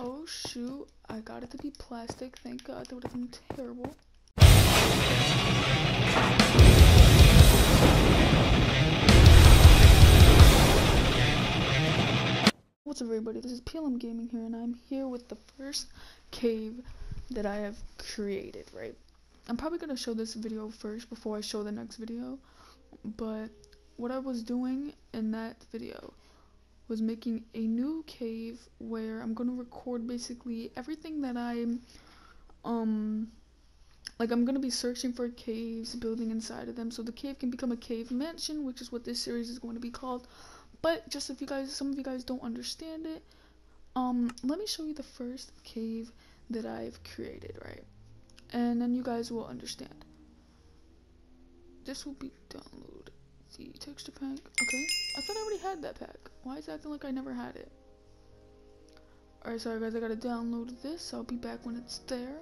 Oh shoot, I got it to be plastic. Thank God, that would have been terrible. What's up everybody, this is PLM Gaming here and I'm here with the first cave that I have created, right? I'm probably going to show this video first before I show the next video, but what I was doing in that video was making a new cave where I'm to record basically everything that I'm, um, like I'm to be searching for caves, building inside of them, so the cave can become a cave mansion, which is what this series is going to be called. But just if you guys, some of you guys don't understand it, um, let me show you the first cave that I've created, right? And then you guys will understand. This will be download the texture pack. Okay, I thought I already had that pack. Why is it acting like I never had it? Alright, sorry guys, I gotta download this. I'll be back when it's there.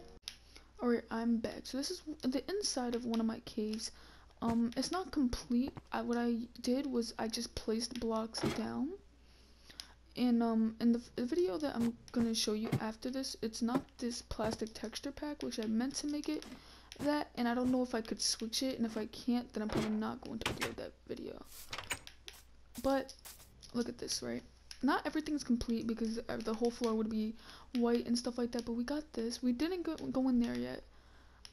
Alright, I'm back. So this is the inside of one of my caves. Um, it's not complete. I, what I did was I just placed blocks down. And um, in the, the video that I'm gonna show you after this, it's not this plastic texture pack, which I meant to make it that, and I don't know if I could switch it, and if I can't, then I'm probably not going to upload that video. But, look at this, right? Not everything's complete because the whole floor would be white and stuff like that, but we got this. We didn't go, go in there yet.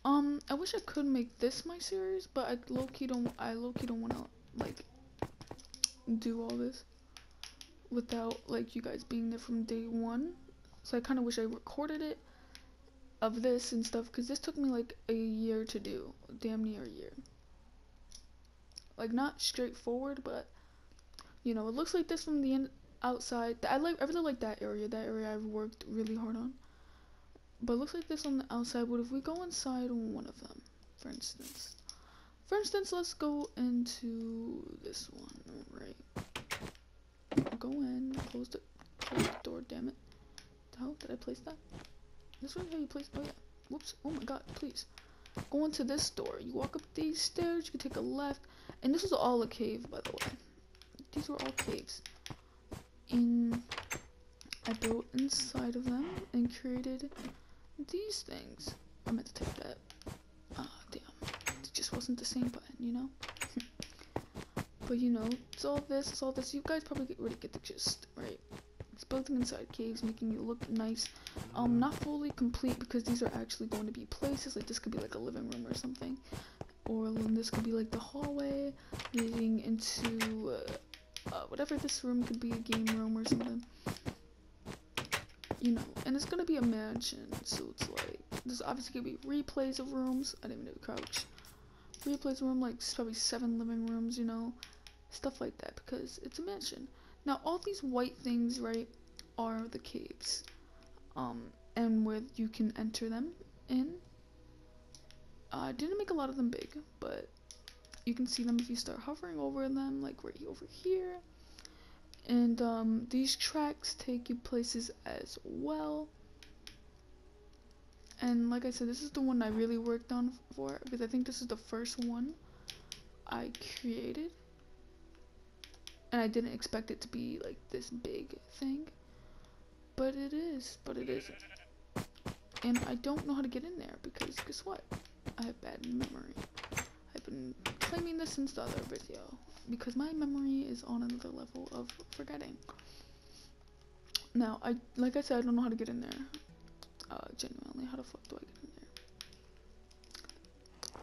Um, I wish I could make this my series, but I low-key don't, I low-key don't want to, like, do all this without, like, you guys being there from day one. So I kind of wish I recorded it of this and stuff, because this took me, like, a year to do. Damn near a year. Like, not straightforward, but, you know, it looks like this from the in outside. I like, I really like that area. That area I've worked really hard on. But looks like this on the outside. But if we go inside one of them, for instance? For instance, let's go into this one, right? Go in, close the, close the door, damn it. Hell, did I place that? This how you place, oh yeah. Whoops, oh my god, please. Go into this door. You walk up these stairs, you can take a left. And this is all a cave, by the way. These were all caves. In I built inside of them and created these things. I meant to take that. Ah, oh, damn. It just wasn't the same button, you know? but you know, it's all this, it's all this. You guys probably get, already get the gist, right? It's building inside caves, making you look nice. Um, not fully complete because these are actually going to be places. Like this could be like a living room or something. Or this could be like the hallway leading into uh, uh, whatever this room could be, a game room or something you know, and it's gonna be a mansion, so it's like there's obviously gonna be replays of rooms. I didn't even know crouch. Replays room like probably seven living rooms, you know, stuff like that because it's a mansion. Now all these white things, right, are the caves, um, and where you can enter them in. Uh, I didn't make a lot of them big, but you can see them if you start hovering over them, like right over here. And um, these tracks take you places as well. And like I said this is the one I really worked on for because I think this is the first one I created. And I didn't expect it to be like this big thing but it is but it isn't and I don't know how to get in there because guess what I have bad memory I've been claiming this since the other video because my memory is on another level of forgetting. Now, I like I said, I don't know how to get in there. Uh, genuinely, how the fuck do I get in there?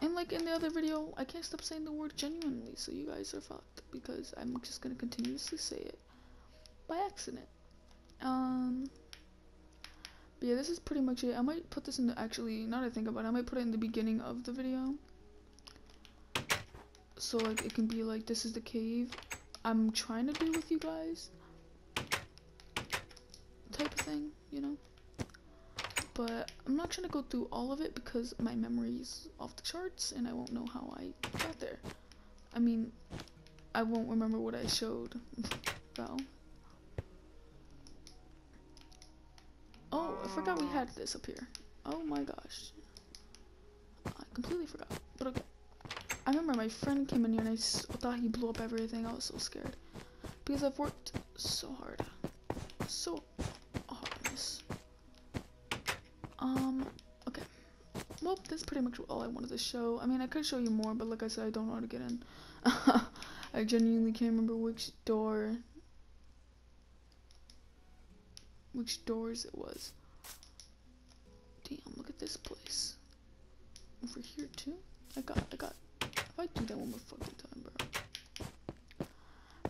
And like in the other video, I can't stop saying the word genuinely, so you guys are fucked because I'm just gonna continuously say it by accident. Um. But yeah, this is pretty much it. I might put this in the actually. Now that I think about it, I might put it in the beginning of the video so like it can be like this is the cave I'm trying to do with you guys type of thing you know but I'm not trying to go through all of it because my memory is off the charts and I won't know how I got there I mean I won't remember what I showed though Oh, I forgot we had this up here. Oh my gosh. I completely forgot. But okay. I remember my friend came in here and I thought he blew up everything. I was so scared. Because I've worked so hard. So hard on this. Um, okay. Well, that's pretty much all I wanted to show. I mean, I could show you more, but like I said, I don't know how to get in. I genuinely can't remember which door which doors it was. Damn, look at this place. Over here too. I got, I got. If I do that one more fucking time, bro.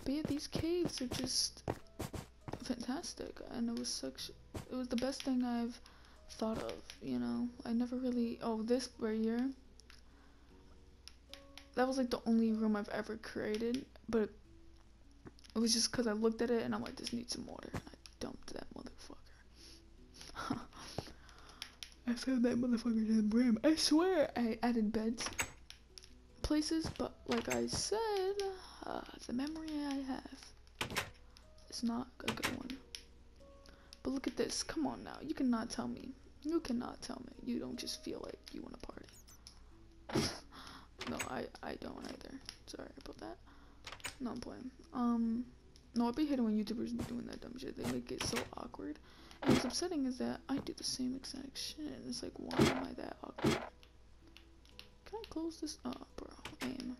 But yeah, these caves are just fantastic, and it was such. It was the best thing I've thought of, you know. I never really oh this right here. That was like the only room I've ever created, but it was just because I looked at it and I'm like, this needs some water. And I dumped that motherfucker. I found that motherfucker in the brim. I swear I added beds places, but like I said, uh, the memory I have is not a good one. But look at this. Come on now. You cannot tell me you cannot tell me you don't just feel like you want to party. no, I I don't either. Sorry about that. No, I'm playing. Um, no, I'd be hating when YouTubers be doing that dumb shit. They make it so awkward. What's upsetting is that I do the same exact shit. It's like, why am I that awkward? Can I close this? Oh, bro, aim.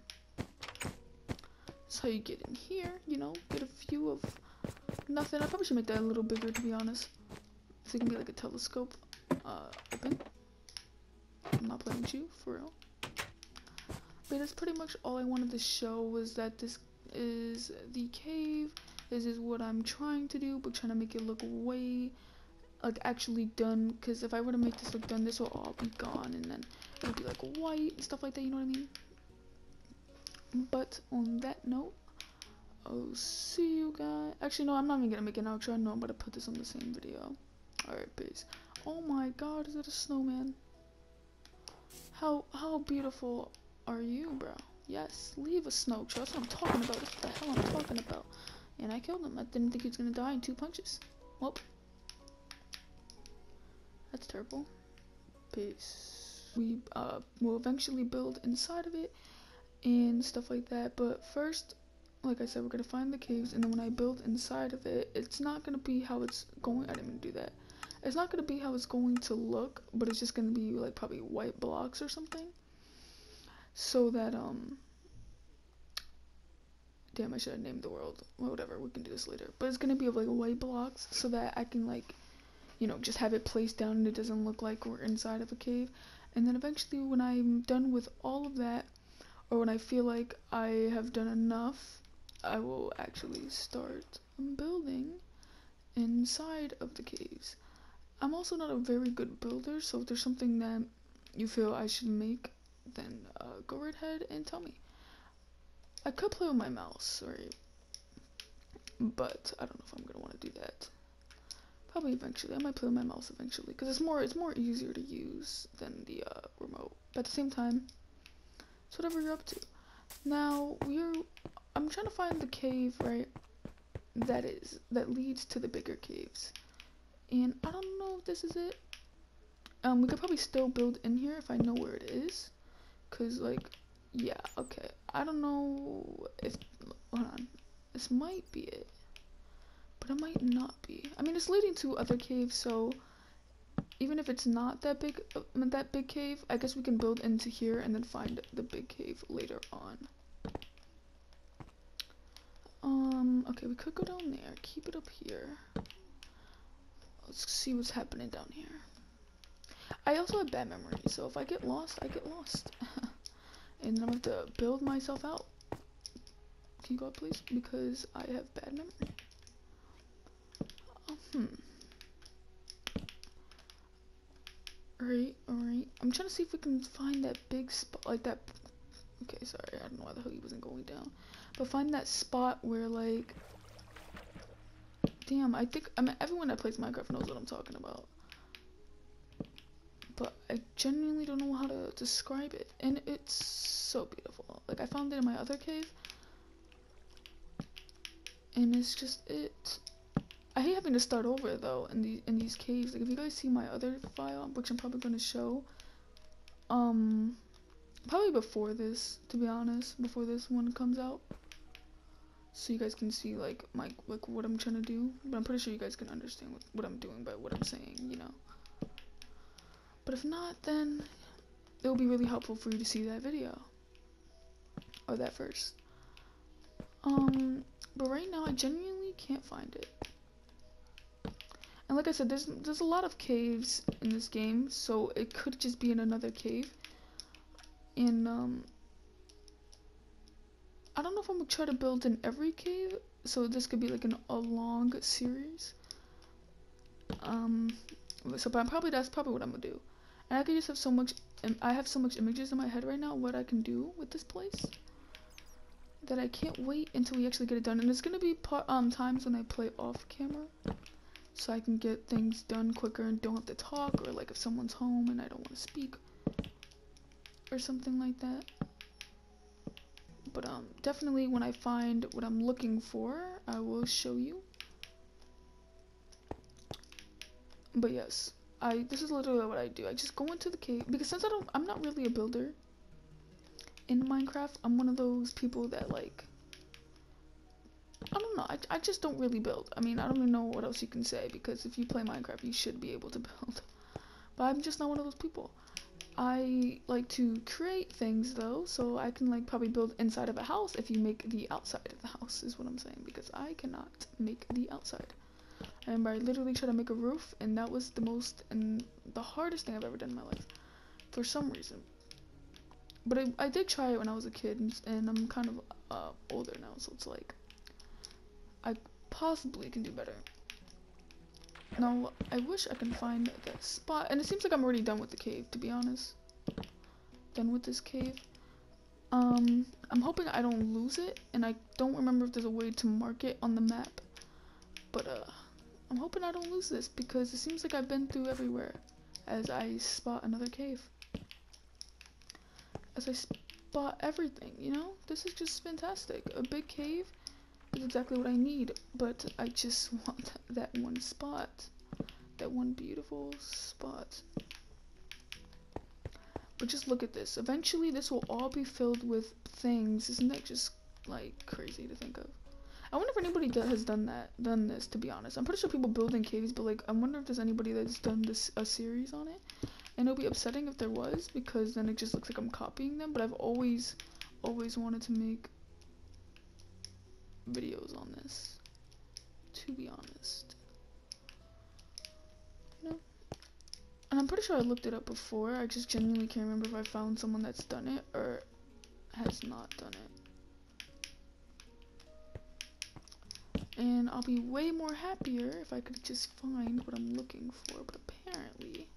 That's how you get in here, you know, get a view of nothing. I probably should make that a little bigger, to be honest. So it can be like a telescope uh, open. I'm not playing with you, for real. But that's pretty much all I wanted to show was that this is the cave. This is what I'm trying to do, but trying to make it look way like actually done because if I were to make this look done this will all be gone and then it'll be like white and stuff like that you know what I mean but on that note I'll see you guys actually no I'm not even gonna make an outro no I'm gonna put this on the same video alright peace Oh my god, is it a snowman? How how beautiful are you, bro? Yes, leave a snow. That's what I'm talking about. That's what the hell I'm talking about. And I killed him. I didn't think he was gonna die in two punches. Well, that's terrible. Peace. We uh will eventually build inside of it and stuff like that. But first, like I said, we're gonna find the caves, and then when I build inside of it, it's not gonna be how it's going. I didn't even do that it's not going to be how it's going to look, but it's just going to be like probably white blocks or something. So that, um, damn, I should have named the world. Well, whatever, we can do this later. But it's going to be of like white blocks so that I can like, you know, just have it placed down and it doesn't look like we're inside of a cave. And then eventually when I'm done with all of that, or when I feel like I have done enough, I will actually start building inside of the caves. I'm also not a very good builder, so if there's something that you feel I should make, then uh, go right ahead and tell me. I could play with my mouse, right? But I don't know if I'm gonna want to do that. Probably eventually. I might play with my mouse eventually, because it's more it's more easier to use than the uh, remote. But at the same time, it's whatever you're up to. Now we're I'm trying to find the cave, right? That is that leads to the bigger caves. And I don't know if this is it. Um, we could probably still build in here if I know where it is. Cause like, yeah, okay. I don't know if, hold on. This might be it. It might not be. I mean, it's leading to other caves, so even if it's not that big, uh, that big cave, I guess we can build into here and then find the big cave later on. Um, okay, we could go down there. Keep it up here. Let's see what's happening down here. I also have bad memory, so if I get lost, I get lost. and I'm to have to build myself out. Can you go up, please? Because I have bad memory. Hmm. Alright, alright. I'm trying to see if we can find that big spot, like that. Okay, sorry, I don't know why the hell he wasn't going down. But find that spot where, like, Damn, I think, I mean, everyone that plays Minecraft knows what I'm talking about. But I genuinely don't know how to describe it. And it's so beautiful. Like, I found it in my other cave. And it's just it. I hate having to start over, though, in, the, in these caves. Like, if you guys see my other file, which I'm probably to show, um, probably before this, to be honest, before this one comes out so you guys can see like my like what I'm trying to do. But I'm pretty sure you guys can understand what, what I'm doing by what I'm saying, you know. But if not, then it will be really helpful for you to see that video or that first. Um, but right now I genuinely can't find it. And like I said, there's there's a lot of caves in this game, so it could just be in another cave. And um, I don't know if I'm gonna try to build in every cave, so this could be like an, a long series. Um, so but probably that's probably what I'm gonna do. And I could just have so much, I have so much images in my head right now what I can do with this place that I can't wait until we actually get it done. And it's gonna be part, um times when I play off camera, so I can get things done quicker and don't have to talk, or like if someone's home and I don't want to speak, or something like that. But um, definitely when I find what I'm looking for, I will show you. But yes, I this is literally what I do. I just go into the cave because since I don't, I'm not really a builder in Minecraft. I'm one of those people that like. I don't know. I, I just don't really build. I mean, I don't even know what else you can say because if you play Minecraft, you should be able to build. But I'm just not one of those people. I like to create things though, so I can like probably build inside of a house if you make the outside of the house is what I'm saying because I cannot make the outside. I remember I literally tried to make a roof and that was the most and the hardest thing I've ever done in my life for some reason. But I, I did try it when I was a kid and, and I'm kind of uh, older now, so it's like I possibly can do better. Now, I wish I can find that spot. And it seems like I'm already done with the cave, to be honest. Done with this cave. Um, I'm hoping I don't lose it. And I don't remember if there's a way to mark it on the map. But, uh, I'm hoping I don't lose this. Because it seems like I've been through everywhere. As I spot another cave. As I spot everything, you know? This is just fantastic. A big cave is exactly what I need, but I just want that one spot. That one beautiful spot. But just look at this. Eventually, this will all be filled with things. Isn't that just, like, crazy to think of? I wonder if anybody has done that, done this, to be honest. I'm pretty sure people build in caves, but, like, I wonder if there's anybody that's done this, a series on it. And it'll be upsetting if there was, because then it just looks like I'm copying them. But I've always, always wanted to make videos on this. To be honest. You know? And I'm pretty sure I looked it up before. I just genuinely can't remember if I found someone that's done it or has not done it. And I'll be way more happier if I could just find what I'm looking for. But apparently,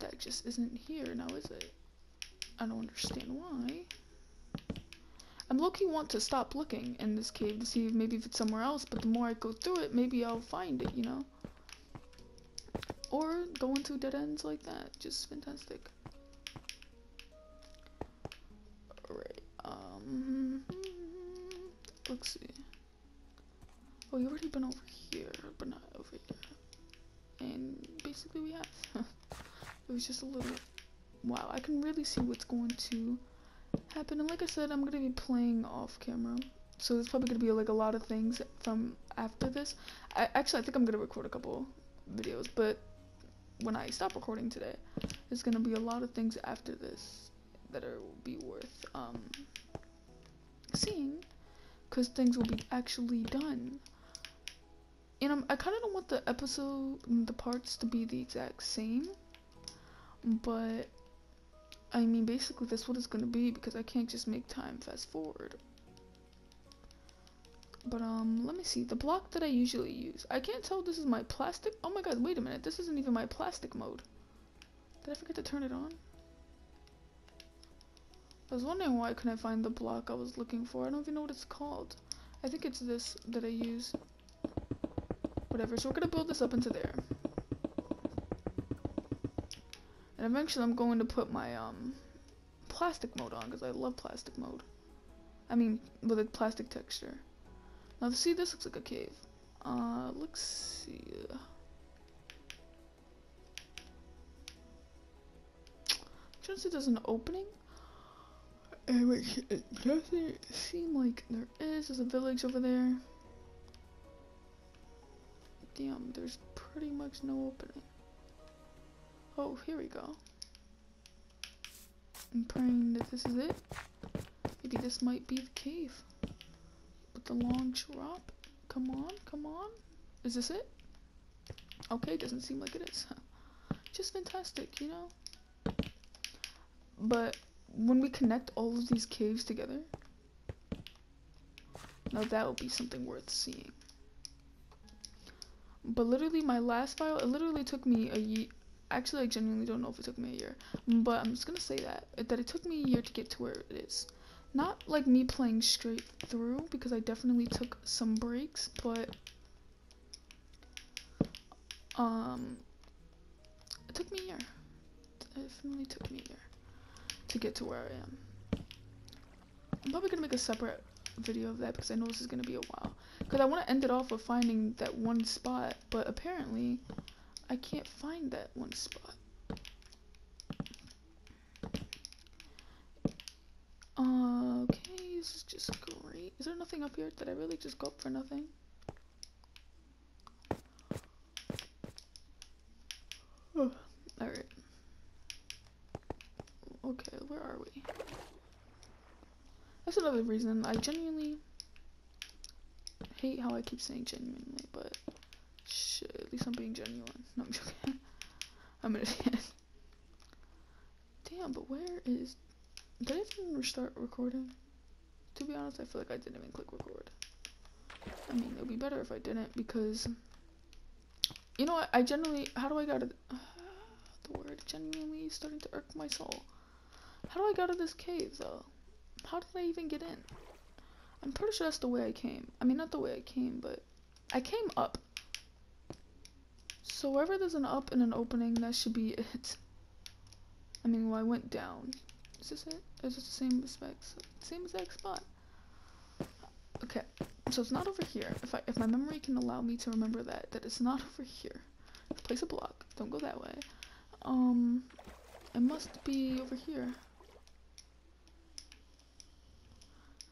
that just isn't here now, is it? I don't understand why. I'm low-key want to stop looking in this cave to see if maybe if it's somewhere else, but the more I go through it, maybe I'll find it, you know? Or go into dead ends like that. Just fantastic. Alright, um... Let's see. Oh, you've already been over here, but not over here. And basically we have. it was just a little... Wow, I can really see what's going to happen. And like I said, I'm gonna be playing off camera. So there's probably gonna be like a lot of things from after this. I actually I think I'm gonna record a couple videos, but when I stop recording today, there's gonna be a lot of things after this that are will be worth um seeing, because things will be actually done. And I'm, I kind of don't want the episode, the parts to be the exact same, but I mean, basically that's what it's gonna be because I can't just make time fast forward. But, um, let me see. The block that I usually use. I can't tell this is my plastic. Oh my god, wait a minute. This isn't even my plastic mode. Did I forget to turn it on? I was wondering why couldn't I find the block I was looking for. I don't even know what it's called. I think it's this that I use. Whatever. So we're gonna build this up into there. And eventually I'm going to put my um plastic mode on because I love plastic mode. I mean, with a plastic texture. Now, see, this looks like a cave. Uh, let's see. trying to see if there's an opening. It doesn't seem like there is. There's a village over there. Damn, there's pretty much no opening. Oh, here we go. I'm praying that this is it. Maybe this might be the cave. With the long drop. Come on, come on. Is this it? Okay, doesn't seem like it is. Just fantastic, you know? But when we connect all of these caves together, now that would be something worth seeing. But literally, my last file, it literally took me a year. Actually, I genuinely don't know if it took me a year. But I'm just gonna say that. That it took me a year to get to where it is. Not like me playing straight through, because I definitely took some breaks, but. Um. It took me a year. It definitely took me a year to get to where I am. I'm probably gonna make a separate video of that because I know this is gonna be a while. Because I want to end it off with finding that one spot, but apparently I can't find that one spot. Okay, this is just great. Is there nothing up here? Did I really just go up for nothing? Alright. Okay, where are we? That's another reason I genuinely hate how I keep saying genuinely, but at least I'm being genuine. No, I'm joking. I'm gonna Damn, but where is. Did I even restart recording? To be honest, I feel like I didn't even click record. I mean, it would be better if I didn't because. You know what? I generally. How do I out uh, the word genuinely is starting to irk my soul. How do I get out of this cave, though? How did I even get in? I'm pretty sure that's the way I came. I mean, not the way I came, but I came up. So wherever there's an up and an opening, that should be it. I mean, well, I went down. Is this it? Is this the same specs? Same exact spot. Okay, so it's not over here. If I if my memory can allow me to remember that, that it's not over here. Place a block. Don't go that way. Um, it must be over here.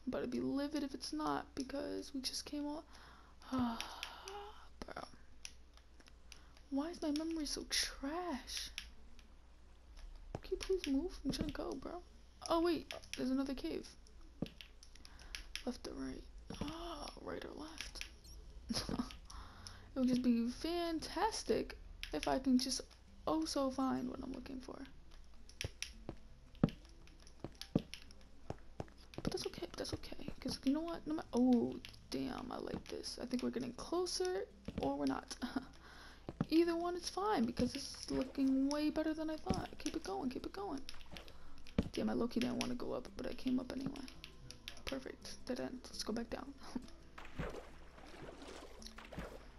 But I'd be livid if it's not because we just came off. Why is my memory so trash? Can you please move? I'm trying to go, bro. Oh, wait. There's another cave. Left or right? Oh, right or left? it would just be fantastic if I can just oh so find what I'm looking for. But that's okay, that's okay. Because you know what? No oh, damn, I like this. I think we're getting closer, or we're not. Either one is fine, because it's looking way better than I thought. Keep it going, keep it going. Damn, I low-key didn't want to go up, but I came up anyway. Perfect. Dead end. Let's go back down.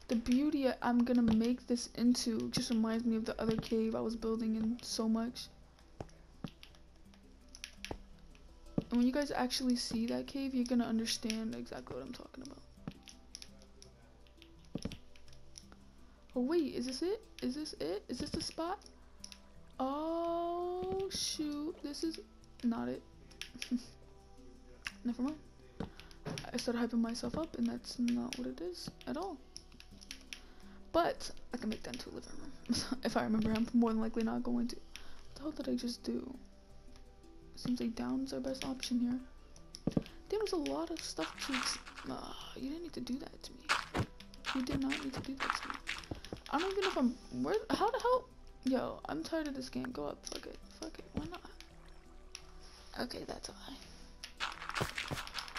the beauty I'm gonna make this into just reminds me of the other cave I was building in so much. And when you guys actually see that cave, you're gonna understand exactly what I'm talking about. Oh wait, is this it? Is this it? Is this the spot? Oh shoot, this is not it. Never mind. I started hyping myself up and that's not what it is at all. But I can make that into a living room. if I remember, I'm more than likely not going to. What the hell did I just do? Seems like down's our best option here. There was a lot of stuff to... Uh, you didn't need to do that to me. You did not need to do that to me. I don't even know if I'm... Where... How the hell... Yo, I'm tired of this game. Go up. Fuck it. Fuck it. Why not? Okay, that's a lie.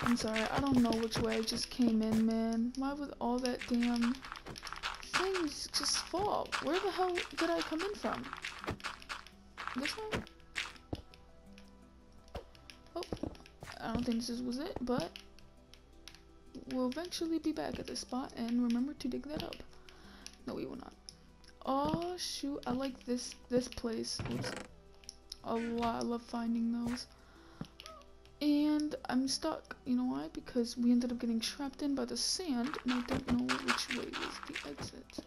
I'm sorry. I don't know which way I just came in, man. Why would all that damn things just fall? Where the hell did I come in from? This one? Oh, I don't think this was it, but we'll eventually be back at this spot and remember to dig that up. No, we will not. Oh shoot, I like this this place. It's a lot. I love finding those. And I'm stuck. You know why? Because we ended up getting trapped in by the sand and I don't know which way was the exit.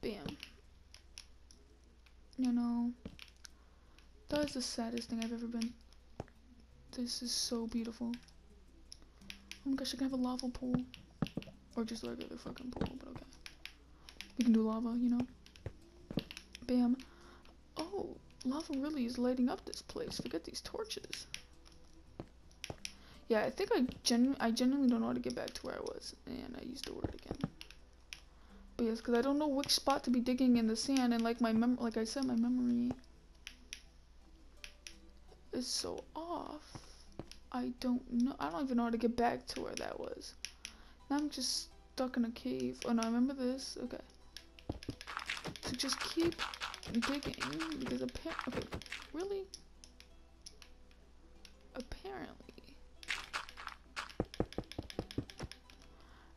Bam. You know, that is the saddest thing I've ever been. This is so beautiful. Oh my gosh, I can have a lava pool. Or just a regular fucking pool, but okay. We can do lava, you know? Bam. Oh, lava really is lighting up this place. Forget these torches. Yeah, I think I genu I genuinely don't know how to get back to where I was. And I used the word again. But yes, because I don't know which spot to be digging in the sand. And like my mem like I said, my memory is so off. I don't know. I don't even know how to get back to where that was. Now I'm just stuck in a cave. Oh no, I remember this. Okay. To just keep digging because apparently, okay, really? Apparently.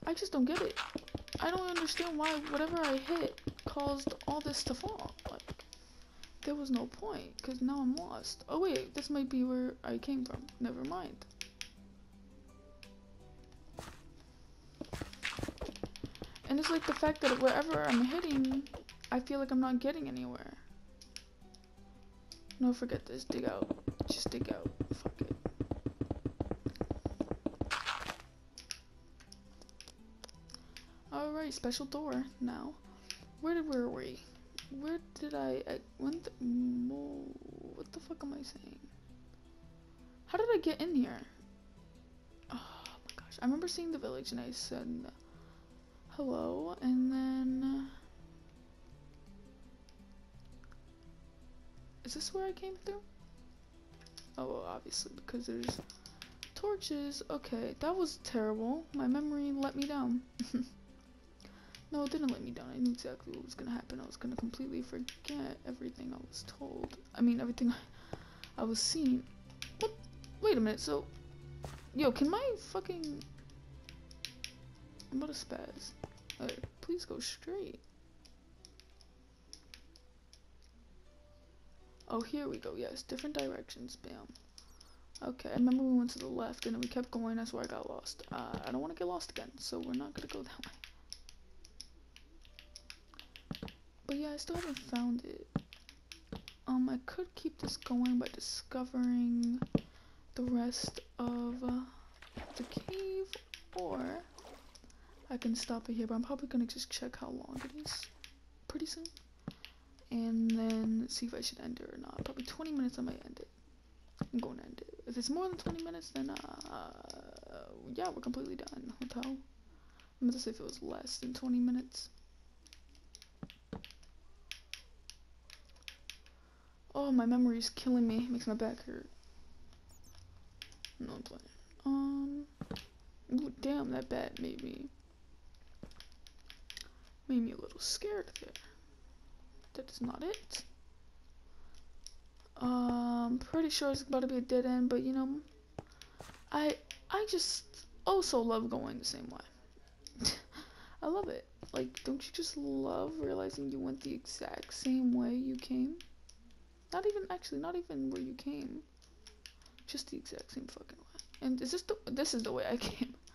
I just don't get it. I don't understand why whatever I hit caused all this to fall. There was no point because now I'm lost. Oh wait, this might be where I came from. Never mind. And it's like the fact that wherever I'm hitting, I feel like I'm not getting anywhere. No, forget this. Dig out. Just dig out. Fuck it. Alright, special door now. Where did were we? Where did I, I went the, what the fuck am I saying? How did I get in here? Oh my gosh. I remember seeing the village and I said hello and then uh, Is this where I came through? Oh, obviously, because there's torches. Okay, that was terrible. My memory let me down. no, it didn't let me down. I knew exactly what was to happen. I was to completely forget everything I was told. I mean, everything I was seeing. What? Wait a minute, so... Yo, can my fucking... I'm about to spaz. Please go straight. Oh, here we go. Yes, different directions. Bam. Okay, I remember we went to the left and then we kept going. That's where I got lost. Uh, I don't want to get lost again, so we're not going to go that way. But yeah, I still haven't found it. Um, I could keep this going by discovering the rest of uh, the cave, or I can stop it here, but I'm probably to just check how long it is pretty soon and then see if I should end it or not. Probably 20 minutes I might end it. I'm going to end it. If it's more than 20 minutes, then uh, yeah, we're completely done. Hotel. I'm going to say if it was less than 20 minutes. Oh, my memory is killing me. It makes my back hurt. No, I'm playing. Um, ooh, damn, that bat made me made me a little scared there that is not it. Um, pretty sure it's about to be a dead end, but you know, I I just also love going the same way. I love it. Like, don't you just love realizing you went the exact same way you came? Not even actually, not even where you came. Just the exact same fucking way. And is this the this is the way I came?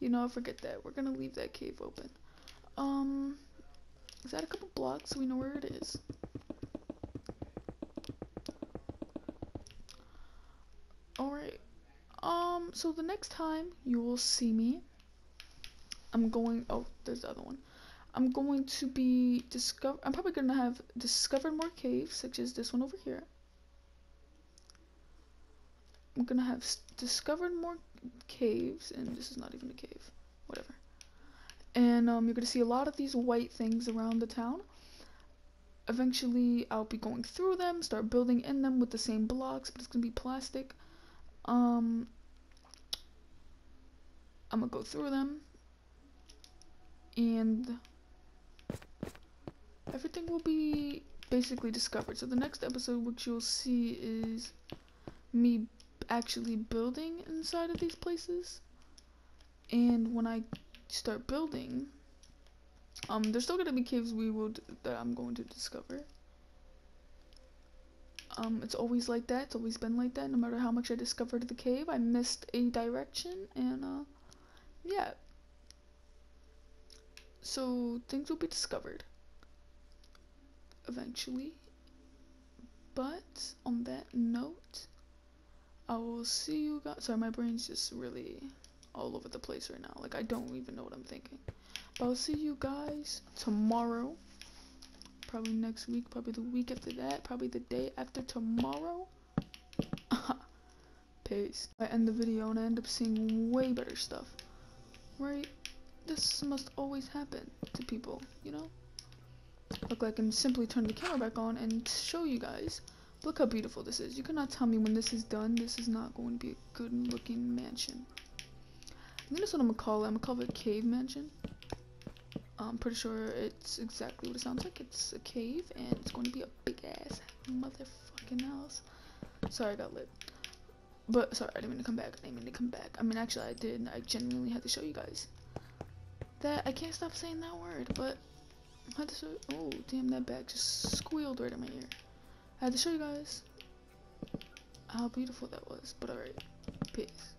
You know, forget that. We're gonna leave that cave open. Um. Is that a couple blocks so we know where it is? Alright. Um, so the next time you will see me, I'm going, oh, there's the other one. I'm going to be discover. I'm probably gonna have discovered more caves, such as this one over here. I'm gonna have discovered more caves, and this is not even a cave. Whatever and um, you're going to see a lot of these white things around the town. Eventually, I'll be going through them, start building in them with the same blocks, but it's going to be plastic. Um, I'm to go through them, and everything will be basically discovered. So the next episode, which you'll see, is me actually building inside of these places. And when I start building, um, there's still gonna be caves we will that I'm going to discover. Um, it's always like that. It's always been like that. No matter how much I discovered the cave, I missed a direction, and uh, yeah. So things will be discovered eventually. But on that note, I will see you guys. Sorry, my brain's just really all over the place right now. Like, I don't even know what I'm thinking. But I'll see you guys tomorrow probably next week, probably the week after that, probably the day after tomorrow. Peace. I end the video and I end up seeing way better stuff. Right? This must always happen to people, you know? Look, I can simply turn the camera back on and show you guys. Look how beautiful this is. You cannot tell me when this is done, this is not going to be a good looking mansion. I think that's what I'm gonna call it. I'm gonna call it a cave mansion. I'm pretty sure it's exactly what it sounds like. It's a cave and it's going to be a big ass motherfucking house. Sorry, I got lit. But sorry, I didn't mean to come back. I didn't mean to come back. I mean, actually, I did. I genuinely had to show you guys that. I can't stop saying that word, but had to show. Oh, damn! That bag just squealed right in my ear. I had to show you guys how beautiful that was. But alright, peace.